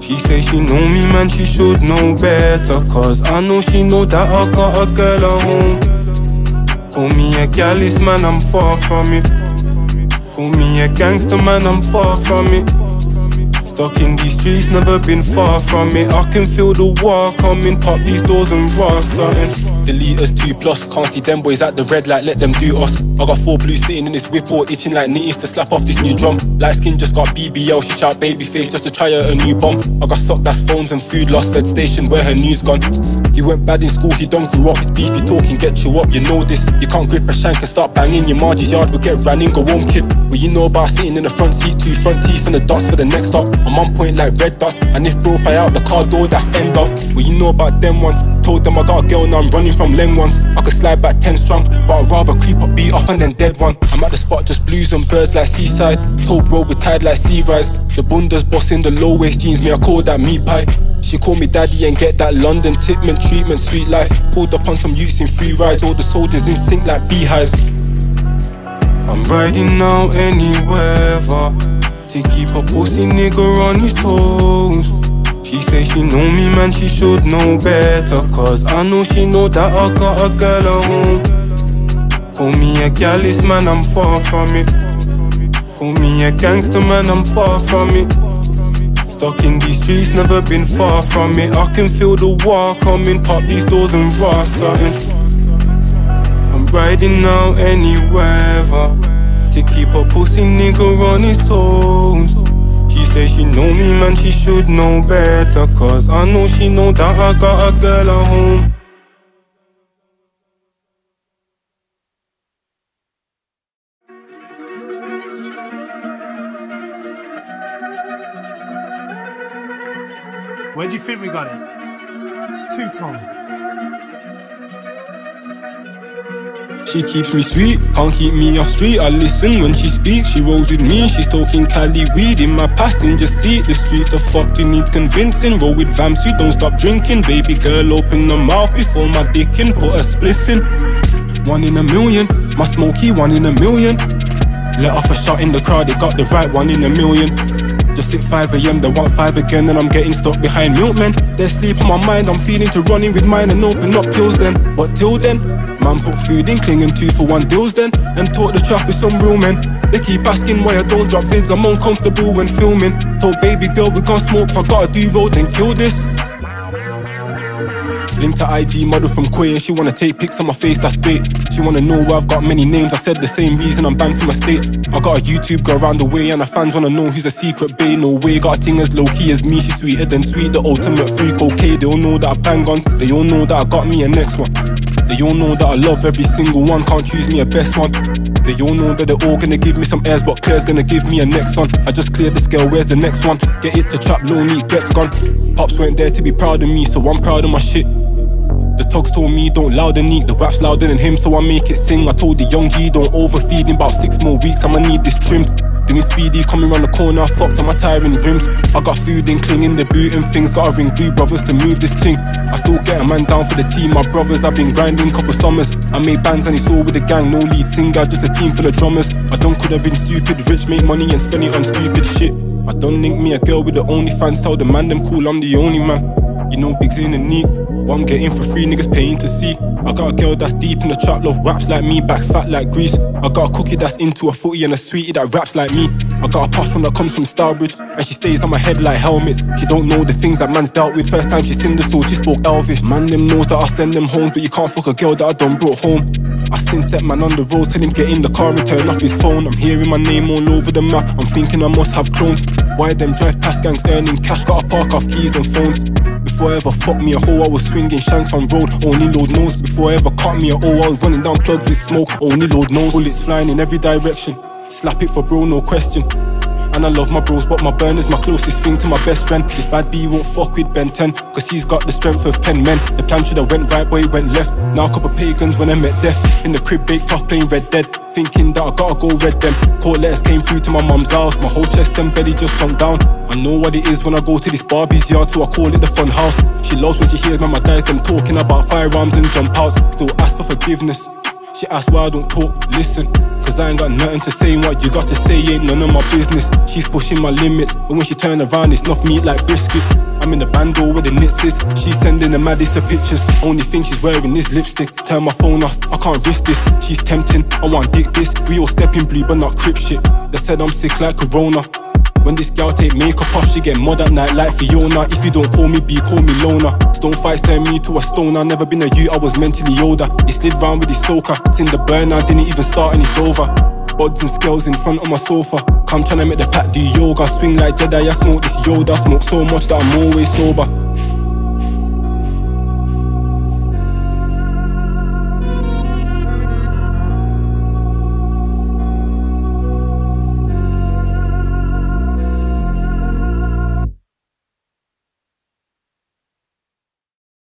She say she know me man, she should know better. Cause I know she know that I got a girl at home. Call me a gallus man, I'm far from it. Call me a gangster man, I'm far from it Stuck in these streets, never been far from it I can feel the war coming, pop these doors and raw something The liters two plus, can't see them boys at the red light, let them do us. I got four blues sitting in this whip all itching like nitties to slap off this new drum. Light skin just got BBL, she shout baby face just to try her a new bomb. I got socked that's phones and food lost fed station where her news gone. He went bad in school, he done grew up. His beefy talking, get you up, you know this. You can't grip a shank and start banging. Your Margie's yard will get ran in, go home kid. Well, you know about sitting in the front seat, two front teeth and the dots for the next stop. I'm on point like red dust, and if bro fly out the car door, that's end off. Well, you know about them ones. Told them I got a girl, now I'm running from Leng ones. I could slide back 10 strong, but I'd rather creep up, beat off, and then dead one. I'm at the spot, just blues and birds like seaside. Told bro with tide like sea rise. The bundas bossing the low waist jeans, me I call that meat pie. She call me daddy and get that London tipment treatment, sweet life. Pulled up on some youths in free rides, all the soldiers in sync like beehives. I'm riding out any weather To keep a pussy nigga on his toes. She say she know me man, she should know better Cause I know she know that I got a girl at home. Call me a gallus man, I'm far from it. Call me a gangster man, I'm far from it. Stuck in these streets, never been far from it. I can feel the war coming, pop these doors and raw something I'm riding out any weather To keep a pussy nigga on his toes She say she know me man, she should know better Cause I know she know that I got a girl at home Where do you think we got it? It's two tone. She keeps me sweet, can't keep me off street. I listen when she speaks, she rolls with me. She's talking Cali weed in my passenger seat. The streets are fucked, you need convincing. Roll with vamps, you don't stop drinking. Baby girl, open the mouth before my dick in. Put a spliff in. One in a million, my smoky one in a million. Let off a shot in the crowd, they got the right one in a million. Just hit 5am, they want 5 again, and I'm getting stuck behind milkmen. There's sleep on my mind, I'm feeling to running with mine and open up tills then. But till then, Man put food in, clinging two for one deals then And talk the trap with some real men They keep asking why I don't drop vids I'm uncomfortable when filming Told baby girl we gon' smoke If I gotta do road then kill this Link to IG model from Quay she wanna take pics of my face, that's bait. She wanna know why I've got many names, I said the same reason I'm banned from my states. I got a YouTube girl around the way and the fans wanna know who's a secret bae. No way, got a thing as low key as me, she's sweeter than sweet, the ultimate freak, okay. They all know that I bang guns, they all know that I got me a next one. They all know that I love every single one, can't choose me a best one. They all know that they're all gonna give me some airs, but Claire's gonna give me a next one. I just cleared the scale, where's the next one? Get it to trap, low need gets gone. Pops weren't there to be proud of me, so I'm proud of my shit. The tugs told me don't loud and neat, the rap's louder than him, so I make it sing. I told the young G don't overfeed in about six more weeks, I'ma need this trimmed. Doing speedy, coming around the corner, fucked on my tiring rims. I got food in, clinging the boot and things. Gotta ring blue brothers to move this thing. I still get a man down for the team. My brothers, I've been grinding couple summers. I made bands and it's all with the gang, no lead singer, just a team full of drummers. I don't could have been stupid, rich, make money and spend it on stupid shit. I don't link me a girl with the only fans, tell the man them cool, I'm the only man. You know, Big's in the need. What I'm getting for free, niggas paying to see. I got a girl that's deep in the trap, love raps like me, back fat like grease. I got a cookie that's into a footy and a sweetie that raps like me. I got a posh one that comes from Stourbridge, and she stays on my head like helmets. She don't know the things that man's dealt with. First time she seen the soul, she spoke Elvish. Man, them knows that I send them home, but you can't fuck a girl that I done brought home. I seen set man on the road, tell him get in the car and turn off his phone. I'm hearing my name all over the map. I'm thinking I must have clones. Why them drive past gangs earning cash? Got a park off keys and phones. Before I ever fucked me a hoe, I was swinging shanks on road. Only Lord knows. Before I ever caught me a O, I was running down plugs with smoke. Only Lord knows. Bullets flying in every direction. Slap it for bro, no question. And I love my bros, but my burner's my closest thing to my best friend. This bad B won't fuck with Ben 10, cause he's got the strength of 10 men. The plan should've went right, but it went left. Now a couple pagans when I met death. In the crib, baked off playing Red Dead. Thinking that I gotta go red them. Court letters came through to my mum's house. My whole chest and belly just sunk down. I know what it is when I go to this Barbie's yard, so I call it the fun house. She loves when she hears man, my guys them talking about firearms and jump outs. Still ask for forgiveness. She asked why I don't talk, listen. Cause I ain't got nothing to say, what you got to say ain't none of my business. She's pushing my limits, but when she turn around, it's enough meat like brisket. I'm in the bando where the knits is. She's sending the maddest of pictures. Only thing she's wearing is lipstick. Turn my phone off, I can't risk this. She's tempting, I want dick this. We all step in blue, but not crip shit. They said I'm sick like Corona. When this gal take makeup off, she get mud at night like Fiona. If you don't call me B, call me Lona. Stone fights turn me to a stoner. Never been a you, I was mentally older. He slid round with his soaker. Seen the burner, didn't even start and it's over. Buds and scales in front of my sofa. Come tryna make the pack do yoga. Swing like Jedi, I smoke this Yoda. Smoke so much that I'm always sober.